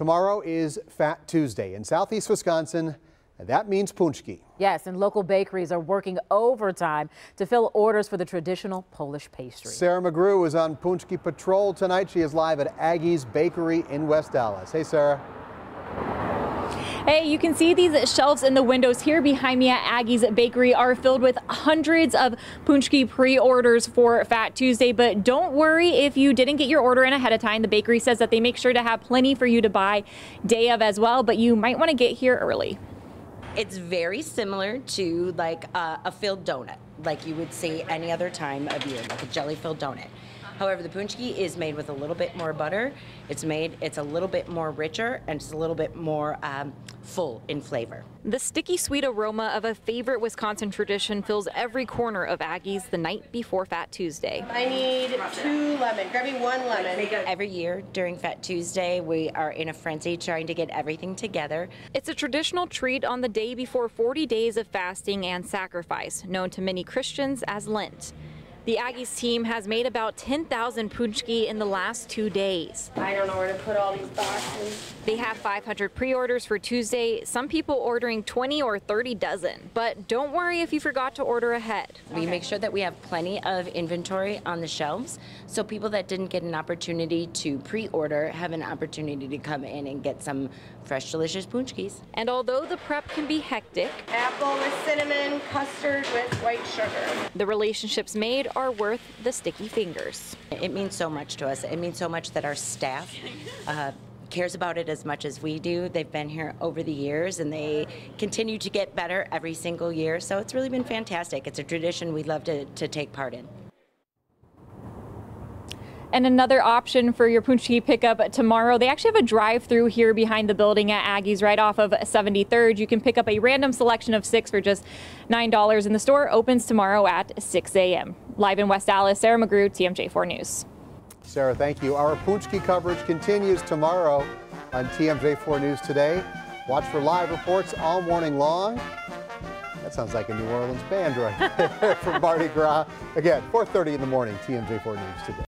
Tomorrow is Fat Tuesday in southeast Wisconsin. And that means paczki. Yes, and local bakeries are working overtime to fill orders for the traditional Polish pastry. Sarah McGrew is on paczki patrol tonight. She is live at Aggie's Bakery in West Allis. Hey, Sarah. Hey, you can see these shelves in the windows here behind me at Aggie's Bakery are filled with hundreds of paczki pre-orders for Fat Tuesday. But don't worry if you didn't get your order in ahead of time. The bakery says that they make sure to have plenty for you to buy day of as well, but you might want to get here early. It's very similar to like uh, a filled donut, like you would see any other time of year, like a jelly filled donut. However, the paczki is made with a little bit more butter. It's made, it's a little bit more richer and it's a little bit more um, full in flavor. The sticky sweet aroma of a favorite Wisconsin tradition fills every corner of Aggie's the night before Fat Tuesday. I need two lemon. Grab me one lemon. Every year during Fat Tuesday, we are in a frenzy trying to get everything together. It's a traditional treat on the day before 40 days of fasting and sacrifice, known to many Christians as Lent. The Aggies team has made about 10,000 paczki in the last two days. I don't know where to put all these boxes. They have 500 pre-orders for Tuesday, some people ordering 20 or 30 dozen. But don't worry if you forgot to order ahead. We make sure that we have plenty of inventory on the shelves so people that didn't get an opportunity to pre-order have an opportunity to come in and get some fresh, delicious paczkis. And although the prep can be hectic, apple with cinnamon, custard with white sugar. The relationships made are worth the sticky fingers. It means so much to us. It means so much that our staff uh, cares about it as much as we do. They've been here over the years and they continue to get better every single year. So it's really been fantastic. It's a tradition we love to, to take part in. And another option for your paczki pickup tomorrow, they actually have a drive-through here behind the building at Aggie's right off of 73rd. You can pick up a random selection of six for just $9 and the store opens tomorrow at 6 a.m. Live in West Allis, Sarah McGrew, TMJ4 News. Sarah, thank you. Our paczki coverage continues tomorrow on TMJ4 News Today. Watch for live reports all morning long. That sounds like a New Orleans band right there from Mardi Gras. Again, 4.30 in the morning, TMJ4 News Today.